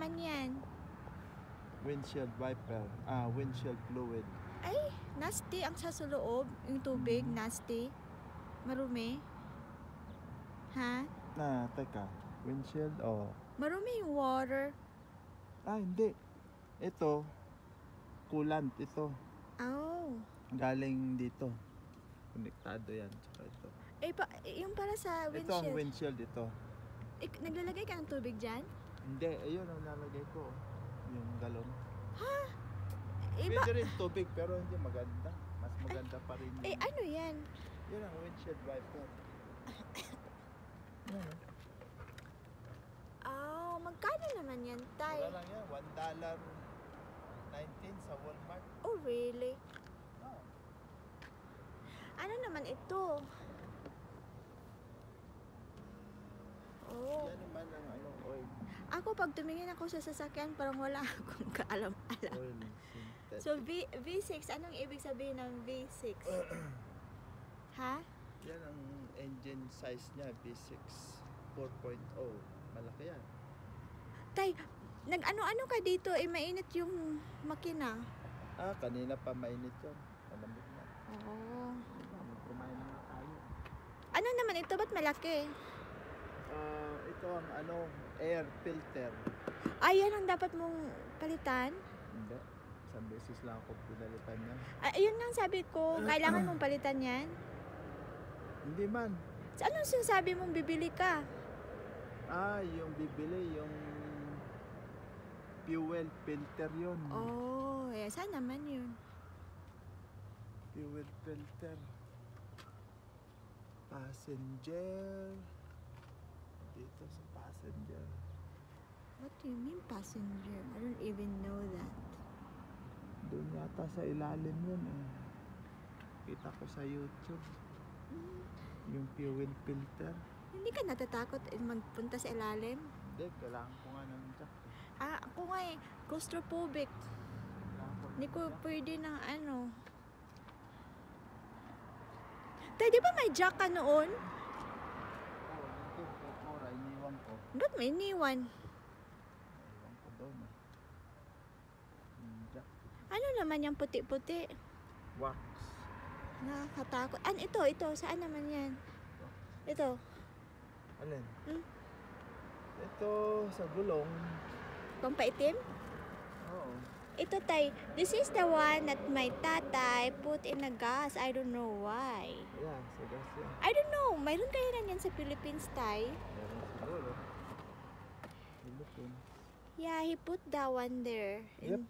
naman yan? Windshield wiper. Ah, windshield fluid. Ay, nasty ang sa loob. Yung tubig, nasty. Marumi. Ha? Na, teka. Windshield, oh. Marumi yung water. Ah, hindi. Ito, coolant ito. Oh. Galing dito. Konektado yan. Tsaka ito. Eh, pa, yung para sa Ito ang windshield. windshield ito. Eh, naglalagay ka ng tubig dyan? Hindi, ayun ang nalagay ko. Yung galon. Iba, Pwede rin tubig pero hindi maganda. Mas maganda pa rin eh, yung... ano yan? Yun ang windshield wiper. Yan, Oh, magkano naman yan, tay? Wala lang yan. One dollar 19 sa Walmart. Oh, really? Oh. Ano naman ito? Oh. Yan naman ang ano, Ako, pag tumingin ako sa sasakyan, parang wala akong kaalam-alam. So, v, V6, anong ibig sabihin ng V6? ha? Yan ang engine size niya, V6 4.0. Malaki yan. Tay, nag-ano-ano ka dito? Eh, mainit yung makina. Ah, kanina pa mainit yan. Malamig na. Oo. Kumain na nga tayo. Ano naman ito? Ba't malaki? Ah, ito ang ano, air filter. Ay, yan ang dapat mong palitan. Hindi. Isang beses lang ako pinalitan niya. Ay, ayun nga ang sabi ko, kailangan mong palitan yan. Hindi man. So, anong sinasabi mong bibili ka? Ah, yung bibili, yung fuel filter yun. Oh, eh, saan naman yun? Fuel filter. Passenger. Dito sa passenger. What do you mean passenger? I don't even know that. Doon yata sa ilalim yun eh. Kita ko sa YouTube. Yung fuel filter. Hindi ka natatakot eh, magpunta sa ilalim? Hindi, kailangan ko nga ng jack. eh. Ah, ako nga eh, claustrophobic. Hindi ko pwede ng ano. Tay, di ba may jack ka noon? Oo, dito, Kokora, iniwan ko. Ba't may iniwan? Ko doon eh. Jack. Ano naman yung puti-puti? Wax. Nakakatakot. An, ito, ito. Saan naman yan? Ito. Alin? Hmm? Ito sa gulong. Pampaitim? Oo. Ito, tay. This is the one that my tatay put in a gas. I don't know why. Yeah, sa gas yan. I don't know. Mayroon kaya na yan sa Philippines, tay? Meron siguro. Philippines. Yeah, he put that one there. Yep.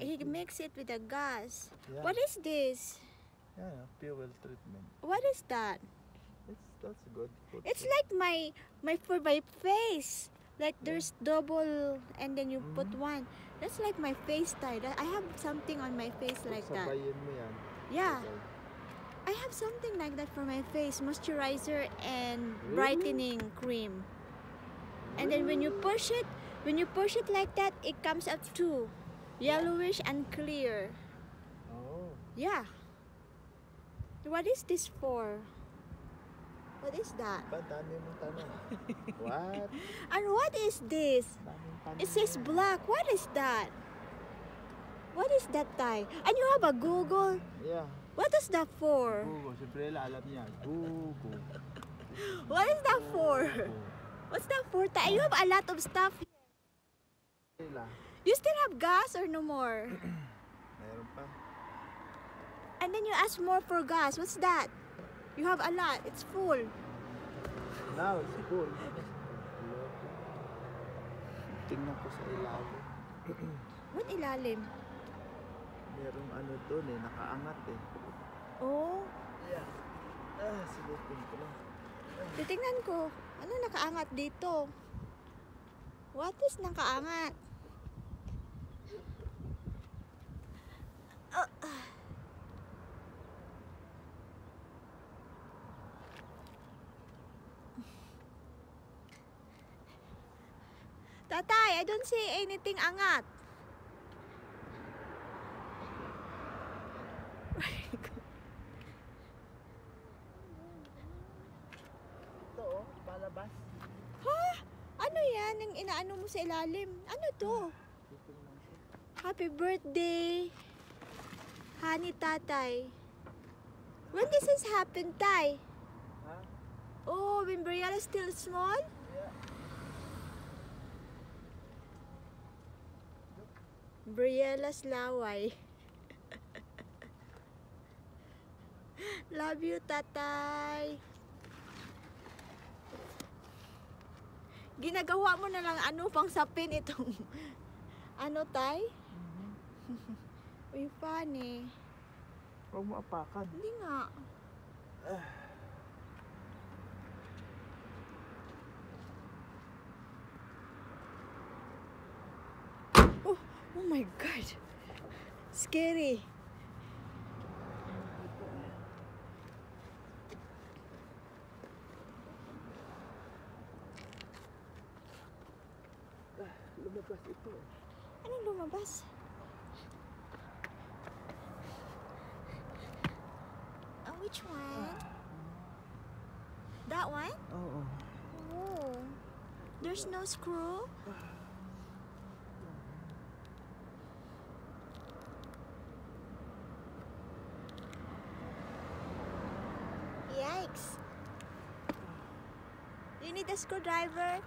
And He mix it with the gas. Yeah. What is this? Yeah, fuel treatment. What is that? It's that's good. Put It's it- like my my for my face. Like there's double and then you put Mhm. one. That's like my face tie. I have something on my face like that. Sabayin mo yan. Yeah, Sabay. I have something like that for my face. Moisturizer and Really? brightening cream. And then when you push it, when you push it like that, it comes up two. Yellowish and clear. Oh. Yeah. What is this for? What is that? Ba, dami mong tanong. What? And what is this? It says black. What is that? What is that tie? And you have a Google. Yeah. What is that for? Google. Siyempre, alam niya. Google. What is that for? What's that for? Tie? You have a lot of stuff. Google. You still have gas or no more? Meron pa. And then you ask more for gas. What's that? You have a lot. It's full. Now, it's full. Tingnan ko sa ilalim. What ilalim? Merong ano doon eh, nakaangat eh. Oh, Yeah. Ah, silipin ko lang. titingnan ko. Ano nakaangat dito? What is nakaangat? Ah. Tatay, I don't see anything angat. Ito oh, palabas. Ha? Ano yan? Yung ina ano mo sa ilalim. Ano to? Happy birthday, honey tatay. When this has happened, Tay? Ha? Oh, when Briella is still small? Briella's laway. Love you, tatay. Ginagawa mo na lang ano pang sapin itong ano, tay? Uy, funny. Huwag mo apakan. Hindi nga. Oh, oh my god. Scary. Lumabas ito. Anong lumabas? Oh, which one? That one? Oo. Oh. There's no screw? Yikes. You need a screwdriver?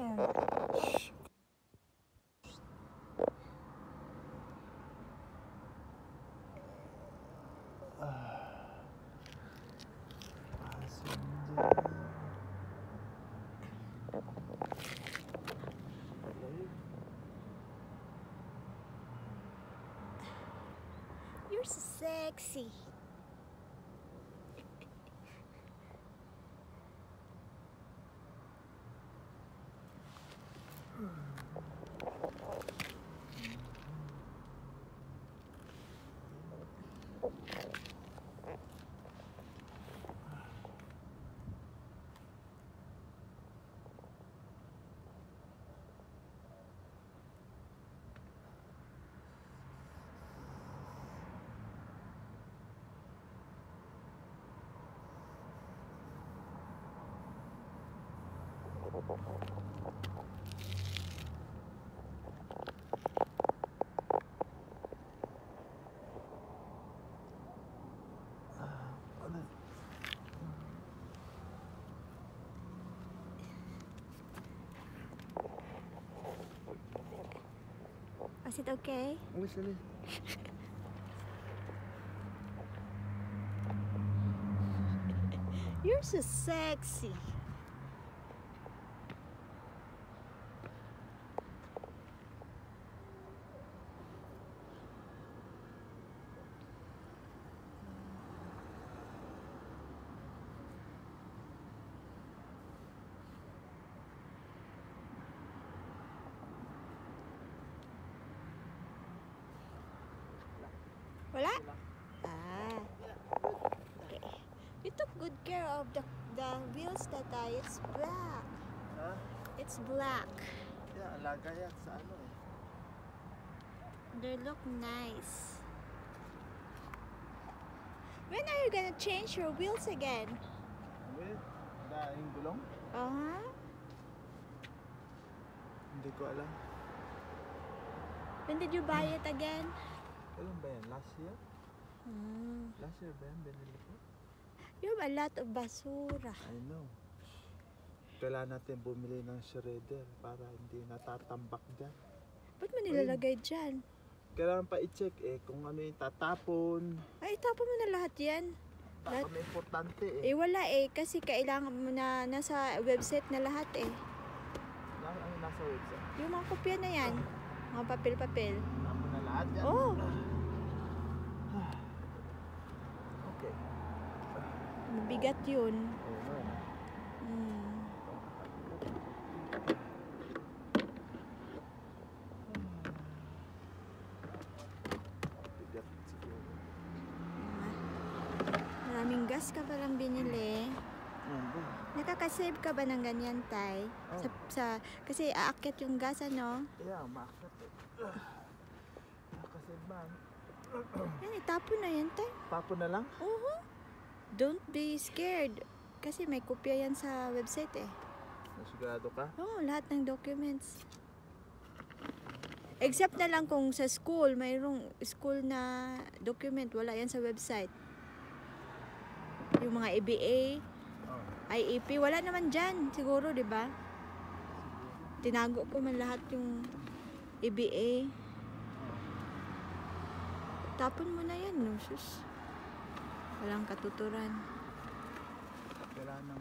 You're so sexy. Is it okay? Sali. You're so sexy. Wala? Ah. Okay. You took good care of the the wheels tatay. It's black. Ha? It's black. Yeah, alaga yan sa ano eh. They look nice. When are you gonna change your wheels again? Wait, dahil gulong? Uh-huh. Hindi ko alam. When did you buy it again? Kailan ba yan? Last year? Hmm. Last year ba yan? Binili ko? You have a lot of basura. I know. Kailangan natin bumili ng shredder para hindi natatambak dyan. Ba't mo nilalagay dyan? Kailangan pa i-check eh kung ano yung tatapon. Ay, itapon mo na lahat yan. Baka Lahat- importante Eh, eh. wala eh. Kasi kailangan mo na nasa website na lahat eh. Ang nasa website. Yung mga kopya na yan. Mga papel-papel. Tapon na lahat yan. Oh, mabigat yun. Bigat siguro. Maraming gas ka palang binili. Nakaka-save ka ba ng ganyan, Tay? Sa, Oh. sa, kasi aakyat yung gas, ano? Yeah, umakit eh. Kasi laban. Yan, itapon na yan, tay. Tapo na lang? Oo. Don't be scared. Kasi may kopya yan sa website eh. Sigurado ka? Oo, lahat ng documents. Except na lang kung sa school, mayroong school na document, wala yan sa website. Yung mga EBA, Oo. IEP, wala naman dyan, siguro, di ba? Tinago ko man lahat yung EBA. Tapon mo na yan, no? Sus. Walang katuturan. Wala nang